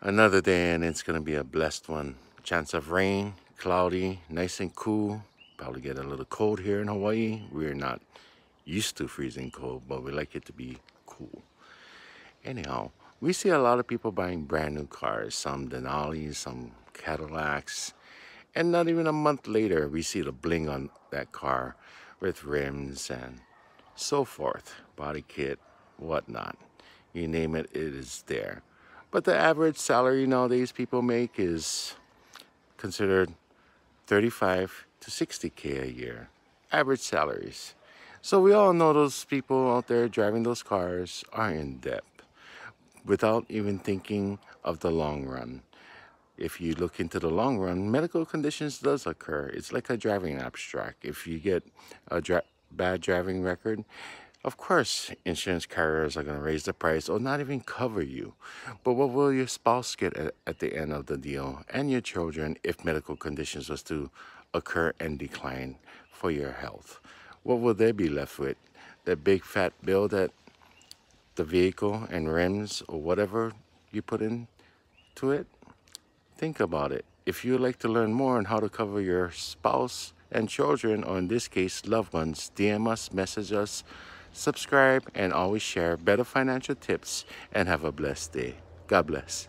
Another day and it's gonna be a blessed one. Chance of rain, cloudy, nice and cool. Probably get a little cold here in Hawaii. We're not used to freezing cold, but we like it to be cool. Anyhow, we see a lot of people buying brand new cars, some Denali's, some Cadillacs, and not even a month later, we see the bling on that car with rims and so forth, body kit, whatnot. You name it, it is there. But the average salary nowadays people make is considered 35 to 60K a year. Average salaries. So we all know those people out there driving those cars are in debt without even thinking of the long run. If you look into the long run, medical conditions does occur. It's like a driving abstract. If you get a bad driving record, of course, insurance carriers are going to raise the price or not even cover you. But what will your spouse get at, at the end of the deal and your children if medical conditions was to occur and decline for your health? What will they be left with? That big fat bill that the vehicle and rims or whatever you put into it? Think about it. If you'd like to learn more on how to cover your spouse and children, or in this case, loved ones, DM us, message us, subscribe, and always share better financial tips and have a blessed day. God bless.